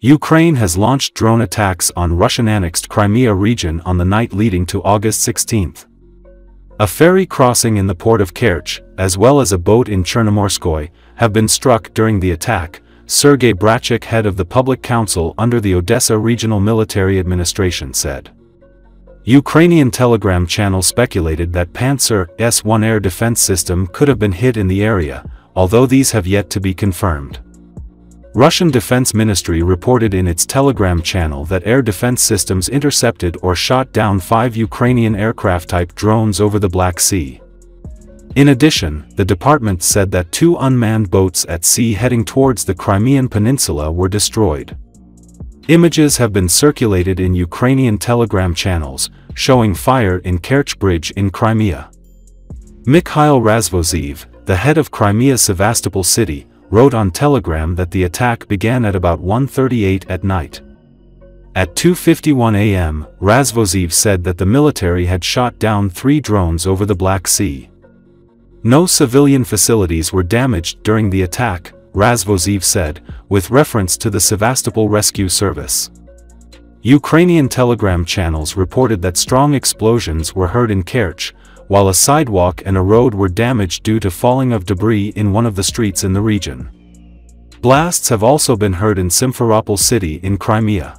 Ukraine has launched drone attacks on Russian-annexed Crimea region on the night leading to August 16. A ferry crossing in the port of Kerch, as well as a boat in Chernomorskoye, have been struck during the attack, Sergei Bratchuk head of the Public Council under the Odessa Regional Military Administration said. Ukrainian telegram channel speculated that Pantsir S-1 air defense system could have been hit in the area, although these have yet to be confirmed. Russian Defense Ministry reported in its Telegram channel that air defense systems intercepted or shot down five Ukrainian aircraft-type drones over the Black Sea. In addition, the department said that two unmanned boats at sea heading towards the Crimean Peninsula were destroyed. Images have been circulated in Ukrainian telegram channels, showing fire in Kerch Bridge in Crimea. Mikhail Razvozhaev, the head of Crimea's Sevastopol city, wrote on Telegram that the attack began at about 1.38 at night. At 2.51 am, Razvozhaev said that the military had shot down three drones over the Black Sea. No civilian facilities were damaged during the attack, Razvozhaev said, with reference to the Sevastopol Rescue Service. Ukrainian telegram channels reported that strong explosions were heard in Kerch, while a sidewalk and a road were damaged due to falling of debris in one of the streets in the region. Blasts have also been heard in Simferopol city in Crimea.